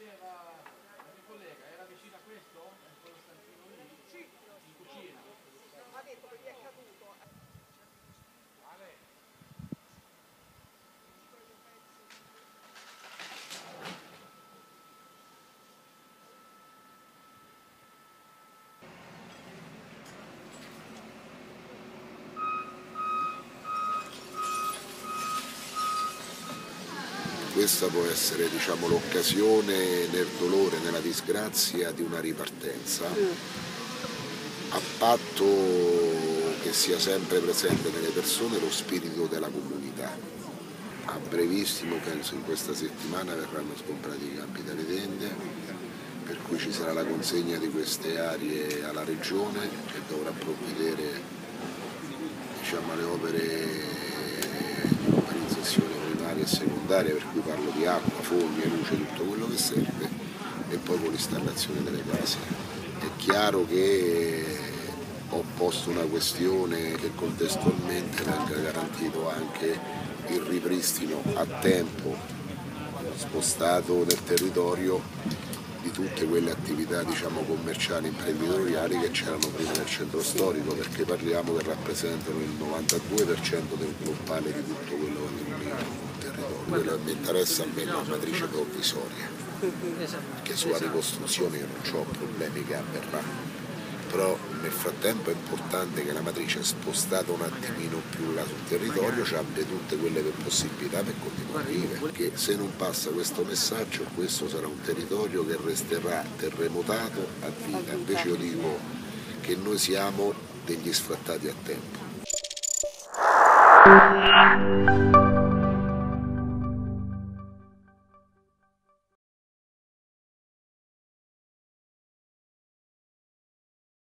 Diceva la mia collega era vicino a questo? Questa può essere diciamo, l'occasione nel dolore, nella disgrazia di una ripartenza, a patto che sia sempre presente nelle persone lo spirito della comunità. A brevissimo, penso in questa settimana, verranno comprati i campi delle tende, per cui ci sarà la consegna di queste aree alla regione che dovrà provvedere diciamo, alle opere di urbanizzazione primaria e secondaria, per cui parlo di acqua, foglie, luce, tutto quello che serve, e poi con l'installazione delle case. È chiaro che ho posto una questione che contestualmente venga garantito anche il ripristino a tempo spostato nel territorio di tutte quelle attività diciamo, commerciali imprenditoriali che c'erano prima nel centro storico perché parliamo che rappresentano il 92% del globale di tutto quello che denominiamo territorio. Quello che mi interessa a me è la matrice provvisoria, che sulla ricostruzione io non ho problemi che avverranno però nel frattempo è importante che la matrice spostata un attimino più là sul territorio ci abbia tutte quelle possibilità per continuare a vivere, perché se non passa questo messaggio questo sarà un territorio che resterà terremotato a vita, invece io dico che noi siamo degli sfrattati a tempo.